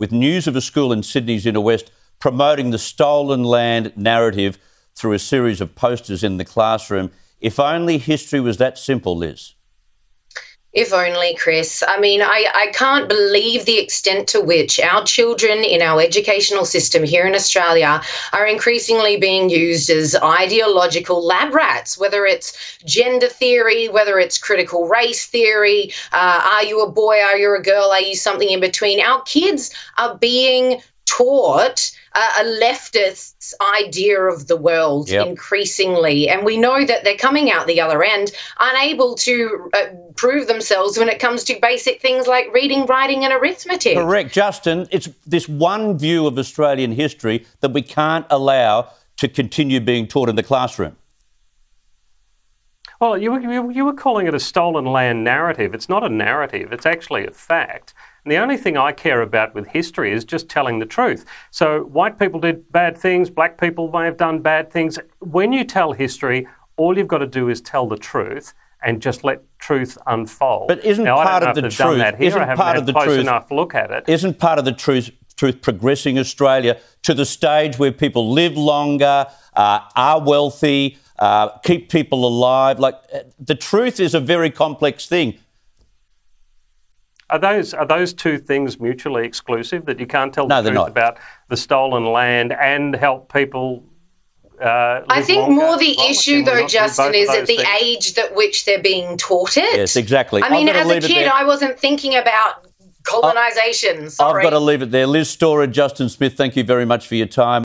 with news of a school in Sydney's inner west promoting the stolen land narrative through a series of posters in the classroom. If only history was that simple, Liz. If only, Chris. I mean, I, I can't believe the extent to which our children in our educational system here in Australia are increasingly being used as ideological lab rats, whether it's gender theory, whether it's critical race theory, uh, are you a boy, are you a girl, are you something in between? Our kids are being taught a leftist's idea of the world yep. increasingly. And we know that they're coming out the other end unable to uh, prove themselves when it comes to basic things like reading, writing, and arithmetic. Correct, Justin. It's this one view of Australian history that we can't allow to continue being taught in the classroom. Well, you were, you were calling it a stolen land narrative. It's not a narrative, it's actually a fact. And the only thing I care about with history is just telling the truth. So, white people did bad things, black people may have done bad things. When you tell history, all you've got to do is tell the truth and just let truth unfold. But isn't now, part of the truth? Isn't part of the close truth enough look at it? Isn't part of the truth? Truth progressing Australia to the stage where people live longer, uh, are wealthy, uh, keep people alive. Like uh, the truth is a very complex thing. Are those are those two things mutually exclusive? That you can't tell no, the truth about the stolen land and help people uh, I think longer. more the well, issue, though, Justin, is at the things? age at which they're being taught it. Yes, exactly. I mean, as a kid, I wasn't thinking about colonisation. I've got to leave it there. Liz Storer, Justin Smith, thank you very much for your time.